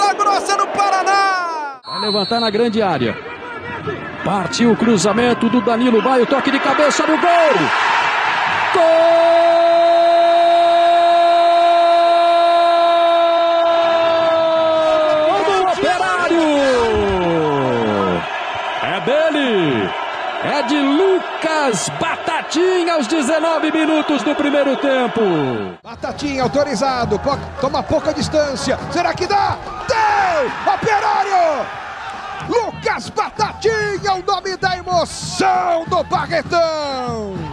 Ponta Grossa no Paraná. Vai levantar na grande área. Partiu o cruzamento do Danilo. Baio toque de cabeça no gol. Gol! Lucas Batatinha aos 19 minutos do primeiro tempo. Batatinha autorizado, toma pouca distância. Será que dá? Deu! Operário! Lucas Batatinha, o nome da emoção do Barretão!